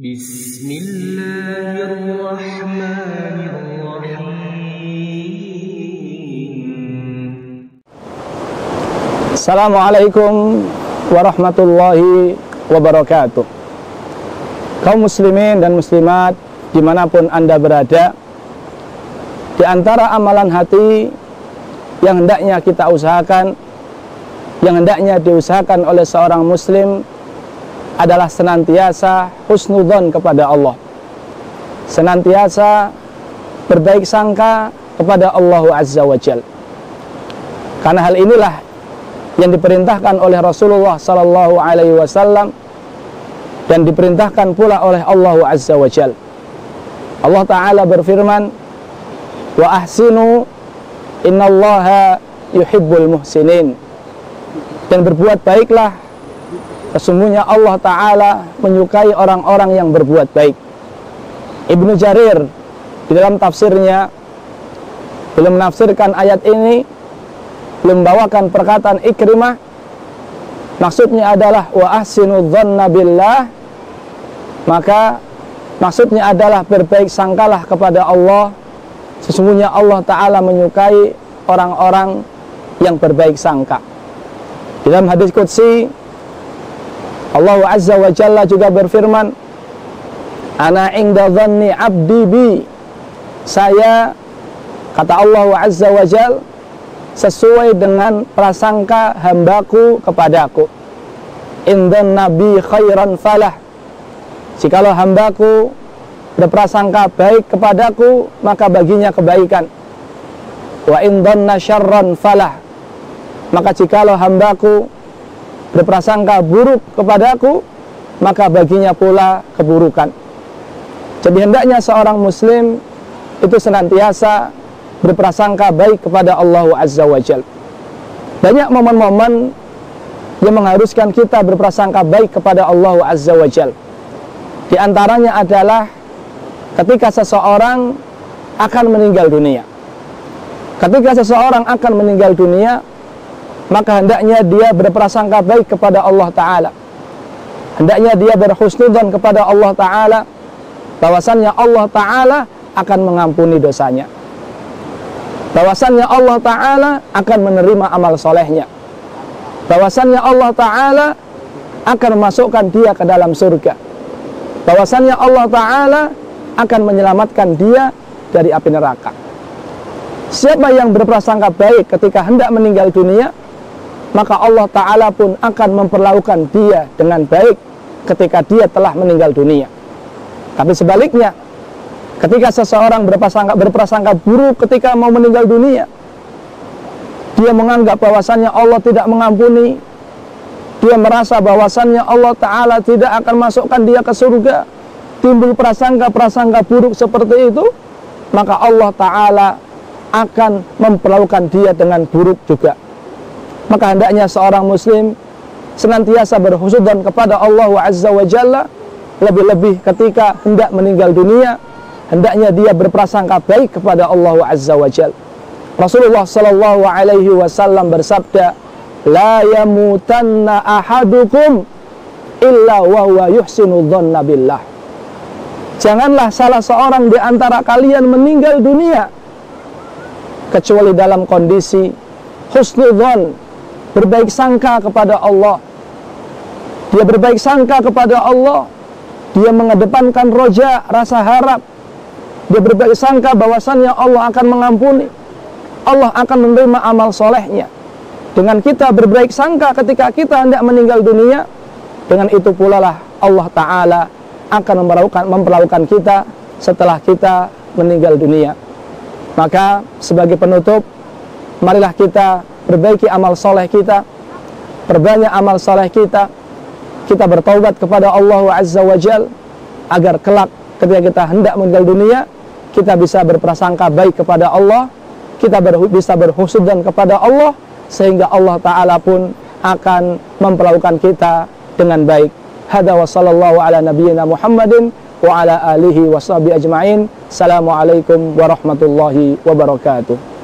Bismillahirrahmanirrahim. Assalamualaikum warahmatullahi wabarakatuh. Kaum muslimin dan muslimat di mana pun anda berada, di antara amalan hati yang hendaknya kita usahakan, yang hendaknya diusahakan oleh seorang muslim adalah senantiasa husnudon kepada Allah Senantiasa berbaik sangka kepada Allah Azza wa Jal Karena hal inilah yang diperintahkan oleh Rasulullah sallallahu alaihi wasallam dan diperintahkan pula oleh Allah Azza wa Jal. Allah taala berfirman, "Wa ahsinu innallaha yuhibbul muhsinin." Dan berbuat baiklah sesungguhnya Allah taala menyukai orang-orang yang berbuat baik. Ibnu Jarir di dalam tafsirnya belum menafsirkan ayat ini membawakan perkataan Ikrimah. Maksudnya adalah wa ahsinu dhanna billah. Maka maksudnya adalah berbaik sangkalah kepada Allah. Sesungguhnya Allah taala menyukai orang-orang yang berbaik sangka. Dalam hadis qudsi Allah azza wa jalla juga berfirman ana inda dhanni abdi bi saya kata Allah azza wa jalla sesuai dengan prasangka hambaku kepadaku. Indan nabi khairan falah. Jikalau hambaku berprasangka baik kepadaku, maka baginya kebaikan. Wa indan syarran falah. Maka jikalau hambaku berprasangka buruk kepadaku, maka baginya pula keburukan. Jadi hendaknya seorang muslim itu senantiasa berprasangka baik kepada Allah Azza wa Jal. Banyak momen-momen yang mengharuskan kita berprasangka baik kepada Allah Azza wa Jal. Di antaranya adalah ketika seseorang akan meninggal dunia. Ketika seseorang akan meninggal dunia, maka hendaknya dia berprasangka baik kepada Allah Ta'ala. Hendaknya dia berhusnudan kepada Allah Ta'ala, bahwasannya Allah Ta'ala akan mengampuni dosanya. Bahwasannya Allah Ta'ala akan menerima amal solehnya. Bahwasannya Allah Ta'ala akan memasukkan dia ke dalam surga. Bahwasannya Allah Ta'ala akan menyelamatkan dia dari api neraka. Siapa yang berprasangka baik ketika hendak meninggal dunia maka Allah Ta'ala pun akan memperlakukan dia dengan baik ketika dia telah meninggal dunia tapi sebaliknya Ketika seseorang berprasangka, berprasangka buruk ketika mau meninggal dunia, dia menganggap bahwasannya Allah tidak mengampuni. Dia merasa bahwasannya Allah Ta'ala tidak akan masukkan dia ke surga. Timbul prasangka-prasangka buruk seperti itu, maka Allah Ta'ala akan memperlakukan dia dengan buruk juga. Maka hendaknya seorang muslim senantiasa berhusudan kepada Allah Azza wa Jalla, lebih-lebih ketika hendak meninggal dunia, hendaknya dia berprasangka baik kepada Allah Azza wa Jal. Rasulullah sallallahu alaihi wasallam bersabda, "La yamutanna ahadukum illa wa huwa yuhsinu dhanna billah." Janganlah salah seorang di antara kalian meninggal dunia kecuali dalam kondisi husnudzon, berbaik sangka kepada Allah. Dia berbaik sangka kepada Allah, dia mengedepankan roja, rasa harap, dia berbaik sangka bahwasannya Allah akan mengampuni. Allah akan menerima amal solehnya. Dengan kita berbaik sangka ketika kita hendak meninggal dunia, dengan itu pula lah Allah Ta'ala akan memperlakukan, memperlakukan kita setelah kita meninggal dunia. Maka sebagai penutup, marilah kita perbaiki amal soleh kita, perbanyak amal soleh kita, kita bertaubat kepada Allah Azza wa Jal, agar kelak ketika kita hendak meninggal dunia, kita bisa berprasangka baik kepada Allah, kita ber, bisa berhusudan kepada Allah, sehingga Allah Ta'ala pun akan memperlakukan kita dengan baik. Hada wa sallallahu ala nabiyyina Muhammadin wa ala alihi wa sahbihi ajma'in. Assalamualaikum warahmatullahi wabarakatuh.